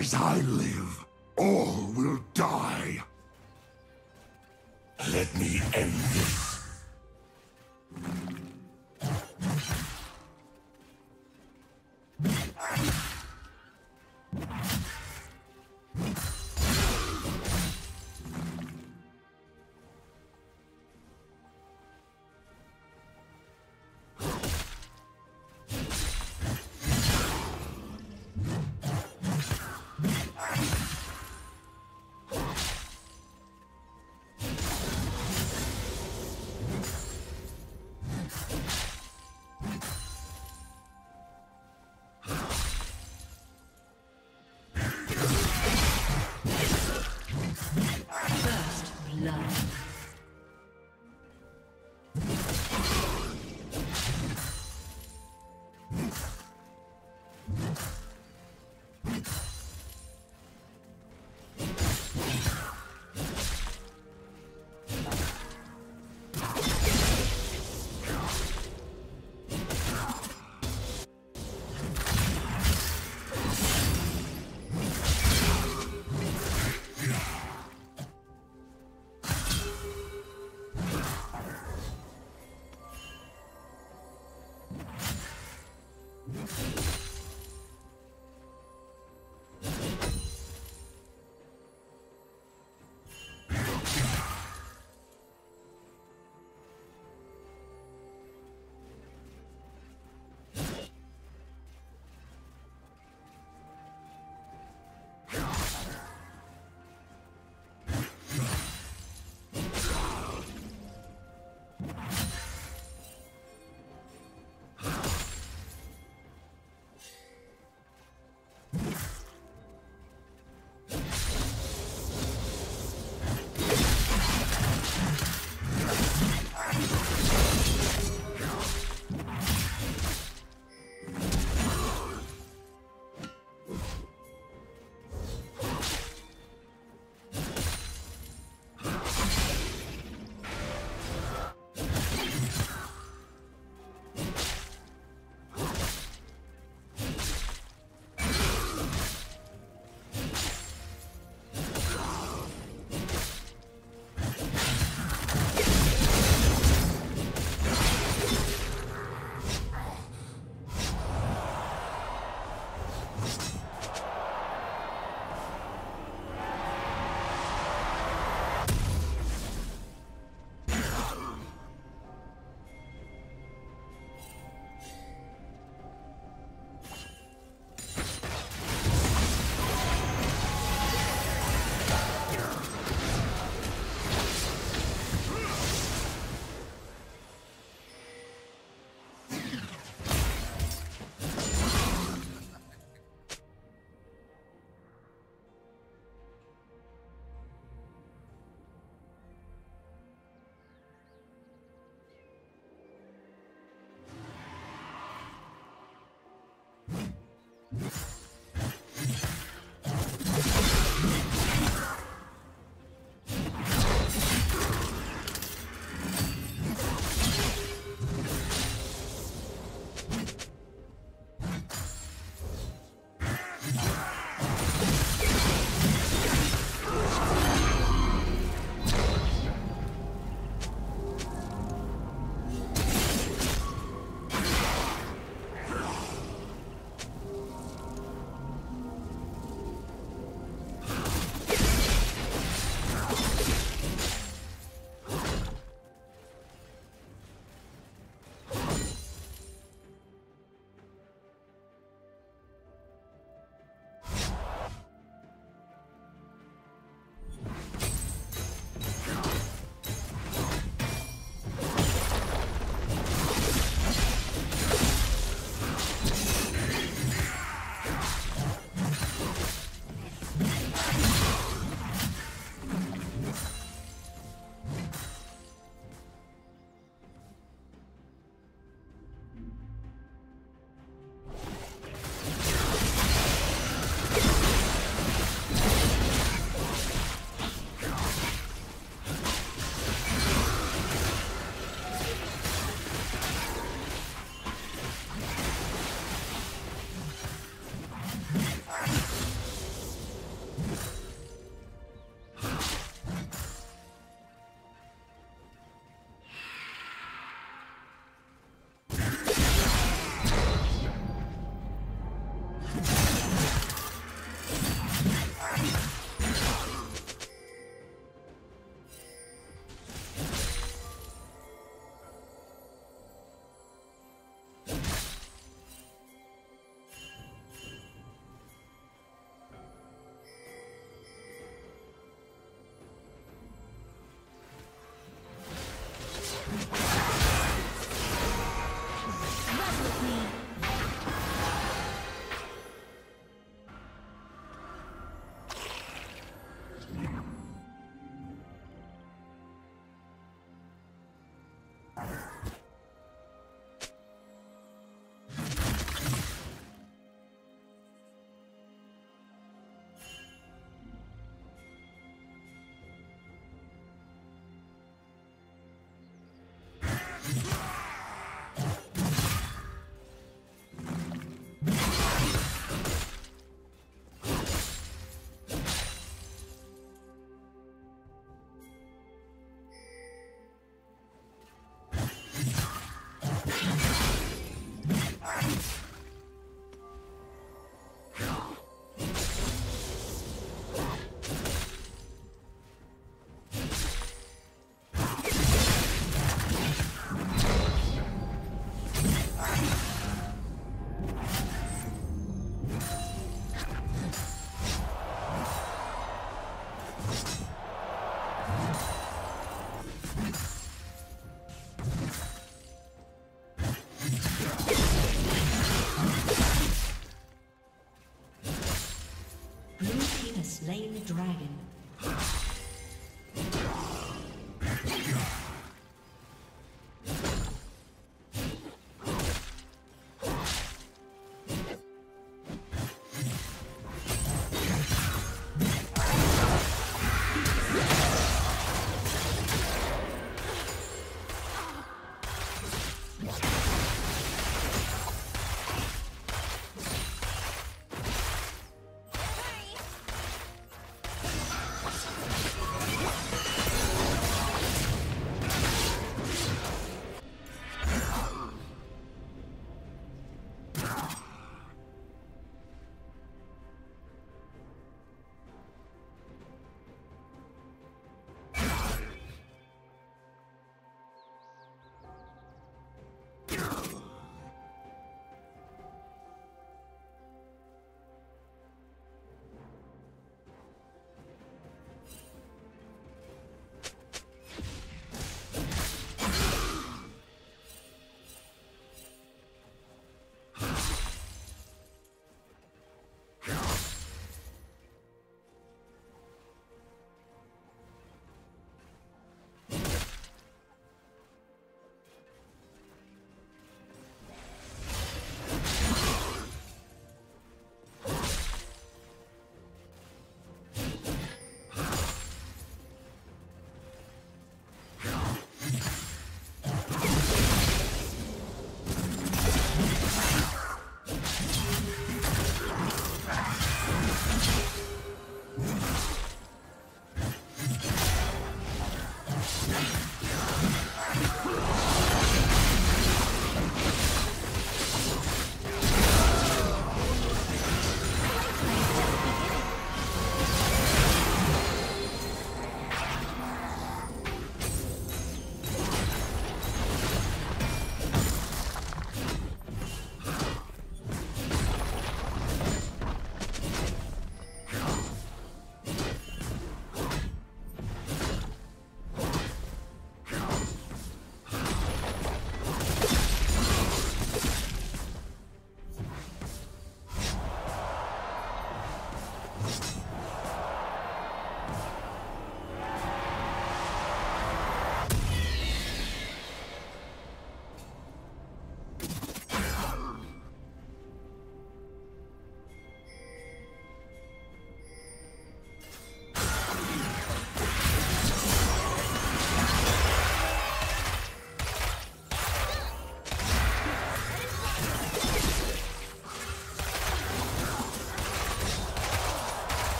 As I live, all will die. Let me end this.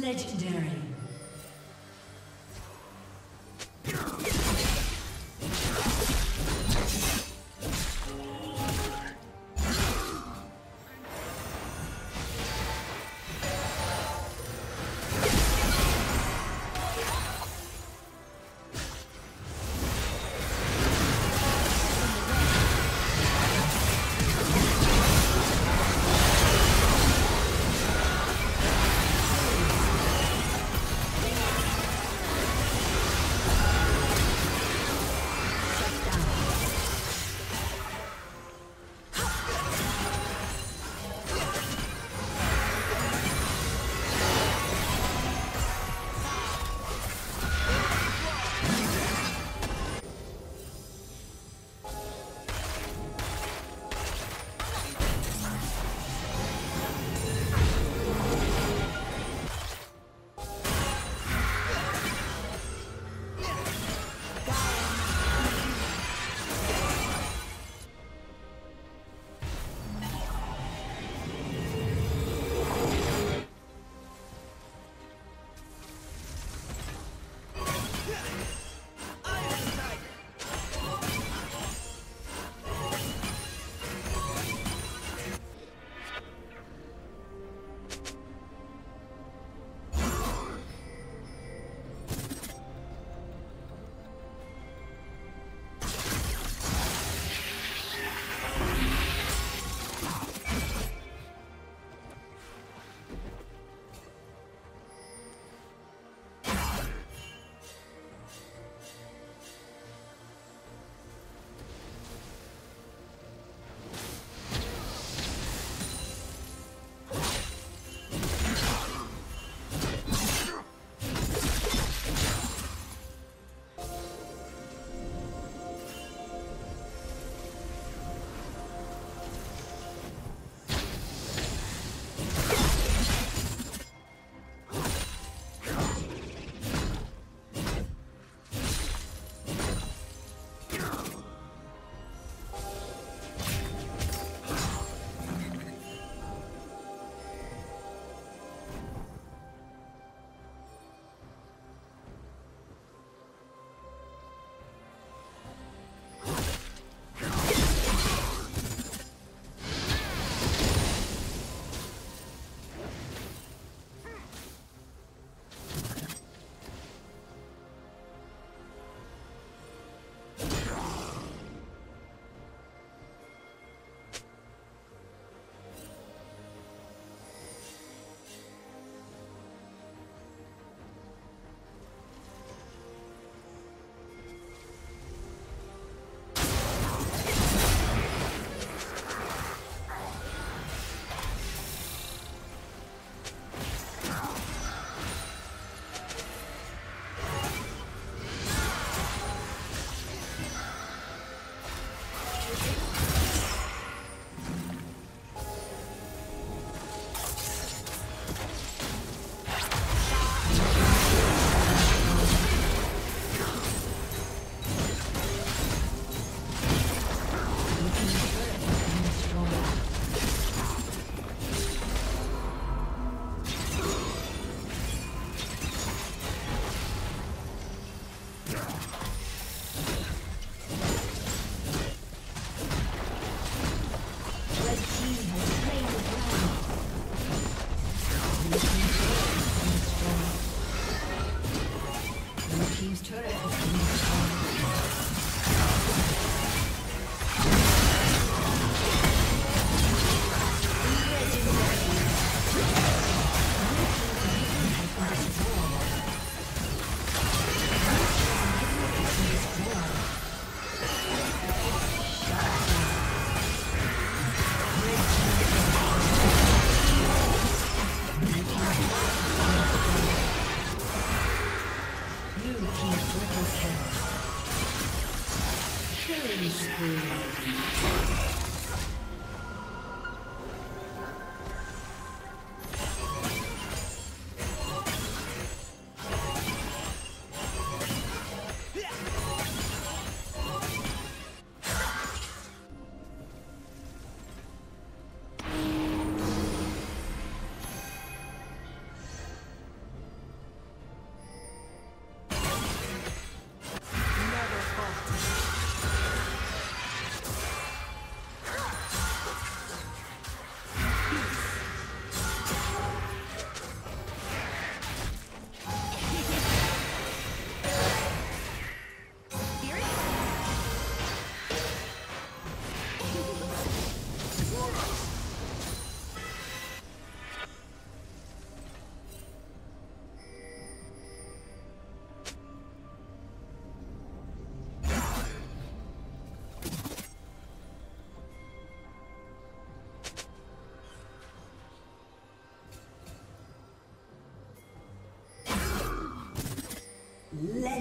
Legendary.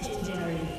Legendary.